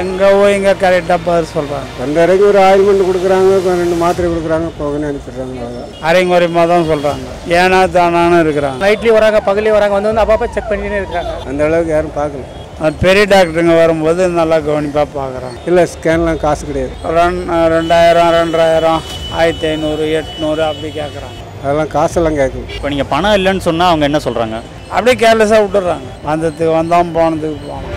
எங்கே போய் இங்கே கரெக்டாக பதில் சொல்கிறாங்க வந்த வரைக்கும் ஒரு ஆயில்மெண்ட் கொடுக்குறாங்க ரெண்டு மாத்திரை கொடுக்குறாங்க போகணும்னு அனுப்பிடுறாங்க அரைங்குறைமாக தான் சொல்கிறாங்க ஏனா தானான்னு இருக்கிறாங்க. நைட்லேயும் வராங்க பகல்லையும் வராங்க வந்து வந்து அப்பப்போ செக் பண்ணிட்டே இருக்காங்க அந்த அளவுக்கு யாரும் பார்க்கல. அது பெரிய டாக்டருங்க வரும்போது நல்லா கவனிப்பாக பார்க்குறாங்க. இல்லை ஸ்கேன்லாம் காசு கிடையாது. ரெண் ரெண்டாயிரம் ரெண்டாயிரம் ஆயிரத்தி ஐநூறு எட்நூறு அப்படி கேட்குறாங்க அதெல்லாம் காசெல்லாம் கேட்கணும் இப்போ நீங்கள் பணம் இல்லைன்னு சொன்னால் அவங்க என்ன சொல்கிறாங்க அப்படியே கேர்லெஸ்ஸாக விட்டுறாங்க. வந்ததுக்கு வந்தோம் போனதுக்கு போனோம்.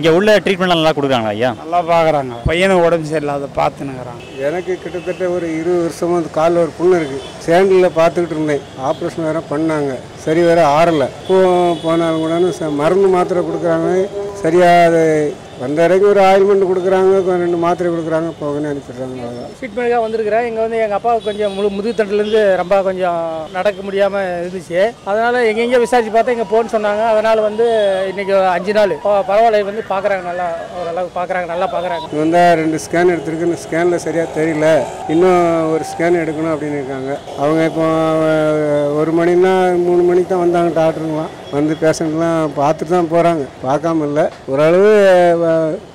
இங்கே உள்ள ட்ரீட்மெண்ட்லாம் நல்லா கொடுக்குறாங்களா ஐயா? நல்லா பார்க்குறாங்க பையனுக்கு உடம்பு சரியில்லாத பார்த்துனுக்குறாங்க எனக்கு கிட்டத்தட்ட ஒரு இருபது வருஷமா அந்த காலில் ஒரு புண்ணு இருக்குது சேண்டில் பார்த்துக்கிட்டு இருந்தேன். ஆப்ரேஷன் வேறு பண்ணாங்க. சரி வேறு ஆறலை. போனாலும் கூட மருந்து மாத்திரை கொடுக்குறாங்க. சரியாக அது வந்த வரைக்கும் ஒரு ஆயில்மெண்ட் கொடுக்குறாங்க ரெண்டு மாத்திரை கொடுக்குறாங்க போகணும்னு அனுப்பிடுறாங்க ட்ரீட்மெண்ட்டுக்காக வந்திருக்கிறேன் இங்கே வந்து எங்கள் அப்பாவுக்கு கொஞ்சம் முழு முதுகுத்தண்டுலேருந்து ரொம்ப கொஞ்சம் நடக்க முடியாமல் இருந்துச்சு. அதனால் எங்கெங்கேயோ விசாரிச்சு பார்த்தா இங்கே போன்னு சொன்னாங்க. அதனால் வந்து இன்னைக்கு அஞ்சு நாள். பரவாயில்ல வந்து பார்க்குறாங்க நல்லா ஓரளவுக்கு பார்க்குறாங்க நல்லா பார்க்குறாங்க இங்க வந்தால் ரெண்டு ஸ்கேன் எடுத்திருக்கு இந்த ஸ்கேனில் சரியாக தெரியல. இன்னும் ஒரு ஸ்கேன் எடுக்கணும் அப்படின்னு இருக்காங்க. அவங்க இப்போ ஒரு மணின்னா மூணு மணிக்கு தான் வந்தாங்க டாக்டருங்களாம். வந்து பேஷண்ட்லாம் பார்த்துட்டு தான் போகிறாங்க. பார்க்காம இல்லை ஓரளவு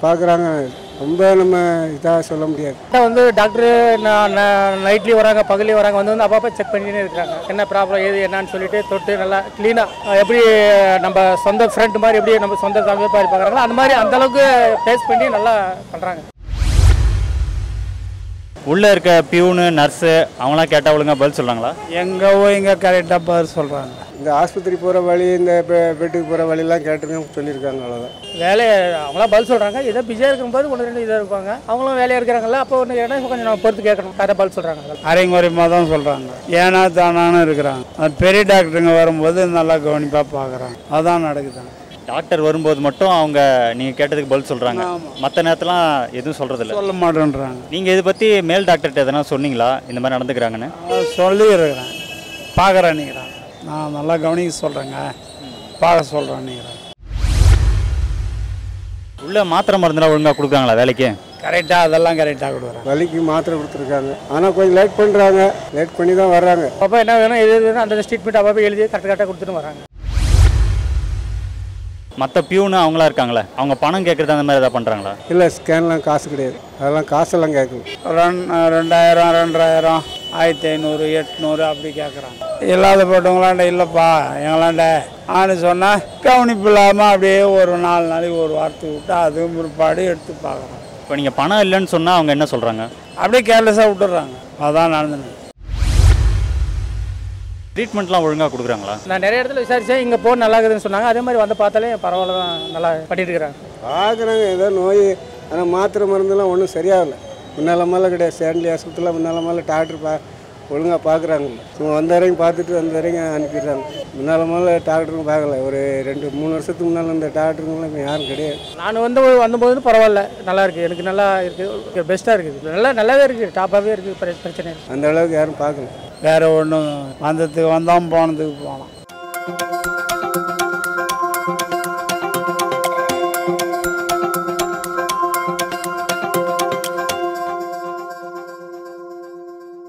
பார்க்குறாங்க. ரொம்ப நம்ம இதாக சொல்ல முடியாது. வந்து வந்து டாக்டர் நைட்லேயும் வராங்க பகல்லையும் வராங்க வந்து வந்து அப்பப்போ செக் பண்ணிட்டே இருக்காங்க. என்ன ப்ராப்ளம் ஏது என்னன்னு சொல்லிட்டு தொட்டு நல்லா க்ளீனாக எப்படி நம்ம சொந்த ஃப்ரெண்ட் மாதிரி எப்படி நம்ம சொந்த தம்பி மாதிரி பார்க்குறாங்களோ அந்த மாதிரி அந்தளவுக்கு ஃபேஸ் பண்ணி நல்லா பண்ணுறாங்க உள்ளே இருக்க பியூனு நர்ஸு அவங்களாம் கேட்டால் ஒழுங்கா பதில் சொல்கிறாங்களா எங்கே போய் இங்கே கரெக்டாக பதில் சொல்கிறாங்க இந்த ஆஸ்பத்திரி போகிற வழி இந்த பெ- பெட்டுக்கு போகிற வழியெல்லாம் கேட்டுருங்க சொல்லியிருக்காங்க அவ்வளோதான் வேலையை அவங்களாம் பதில் சொல்கிறாங்க ஏதோ பிஸியாக இருக்கும்போது ஒன்று ரெண்டு இதாக இருப்பாங்க. அவங்களும் வேலையாக இருக்கிறாங்கல்ல அப்போ ஒன்று கேட்டால் கொஞ்சம் நம்ம பொறுத்து கேட்கணும். கரெக்டாக பதில் சொல்கிறாங்க அரைங்குறைமாக தான் சொல்கிறாங்க ஏனா தானான்னு இருக்கிறாங்க. பெரிய டாக்டருங்க வரும்போது நல்லா கவனிப்பாக பார்க்குறாங்க அதான் நடக்குதுங்க டாக்டர் வரும்போது மட்டும் அவங்க நீங்கள் கேட்டதுக்கு பதில் சொல்கிறாங்க மற்ற நேரத்துலாம் எதுவும் சொல்கிறதில்ல சொல்ல மாட்டேன்றாங்க. நீங்கள் இதை பற்றி மேல் டாக்டர்கிட்ட எதனா சொன்னீங்களா? இந்த மாதிரி நடந்துக்கிறாங்கன்னு? சொல்லி இருக்கிறேன் பார்க்குறேன்னுங்கிறாங்க நான் நல்லா கவனிக்க சொல்கிறேங்க பார்க்க சொல்கிறேன்னுங்கிறாங்க உள்ள மாத்திரை மருந்துலாம் ஒழுங்காக கொடுக்குறாங்களா வேலைக்கு? கரெக்டாக அதெல்லாம் கரெக்டாக கொடுக்குறாங்க. வலிக்கு மாத்திரை கொடுத்துருக்காங்க. ஆனால் கொஞ்சம் லேட் பண்ணுறாங்க லேட் பண்ணி தான் வர்றாங்க. அப்போ என்ன வேணும் எது வேணும் அந்த ட்ரீட்மெண்ட் அப்பப்போ எழுதி கரெக்டாக கரெக்டாக கொடுத்துட்டு வராங்க. மற்ற பியூனு அவங்களா இருக்காங்களே அவங்க பணம் கேட்குறது அந்த மாதிரி எதாவது பண்ணுறாங்களா இல்லை ஸ்கேன்லாம் காசு கிடையாது. அதெல்லாம் காசெல்லாம் கேட்கணும் ரெண் ரெண்டாயிரம் ரெண்டாயிரம் ஆயிரத்தி ஐநூறு எட்நூறு அப்படி கேட்குறாங்க. இல்லாத போட்டவங்களாண்ட இல்லைப்பா எங்களாண்ட. ஆன்னு சொன்னால் கவனிப்பு இல்லாமல் அப்படியே ஒரு நாலு நாளைக்கு ஒரு வாரத்துக்கு விட்டு அதுவும் பிற்பாடு எடுத்து பார்க்குறோம் இப்போ நீங்கள் பணம் இல்லைன்னு சொன்னால் அவங்க என்ன சொல்கிறாங்க அப்படியே கேர்லெஸ்ஸாக விட்டுறாங்க. அதான் நடந்துன்னு. ட்ரீட்மெண்ட்லாம் ஒழுங்காக கொடுக்குறாங்களா? நான் நிறைய இடத்துல விசாரித்தேன் இங்கே போன் நல்லா இருக்குதுன்னு சொன்னாங்க. அதே மாதிரி வந்து பார்த்தாலே பரவாயில்ல தான் நல்லா பண்ணிட்டு இருக்கிறாங்க. பார்க்குறாங்க ஏதோ நோய் ஆனால் மாத்திரை மருந்தெல்லாம் ஒன்றும் சரியாகலை. முன்னால மேலே கிடையாது சேண்ட்லி ஆஸ்பத்திரியில் முன்னால மேலே டாக்டர் பா ஒழுங்காக பார்க்குறாங்க. சும்மா வந்த வரைக்கும் பார்த்துட்டு வந்த வரைக்கும் அனுப்பிடுறாங்க. முன்னால மேலே டாக்டருங்க பார்க்கல. ஒரு ரெண்டு மூணு வருஷத்துக்கு முன்னால் இந்த டாக்டருங்களாம் இப்போ யாரும் கிடையாது. நான் வந்து வந்தபோது பரவாயில்ல. நல்லா இருக்குது எனக்கு நல்லா இருக்குது பெஸ்ட்டாக இருக்குது. நல்லா நல்லாவே இருக்குது. டாப்பாகவே இருக்குது. பிரச்சனை இல்லை. அந்த அளவுக்கு யாரும் பார்க்கல. வேறு ஒன்றும் வந்ததுக்கு வந்தோம் போனதுக்கு போனோம்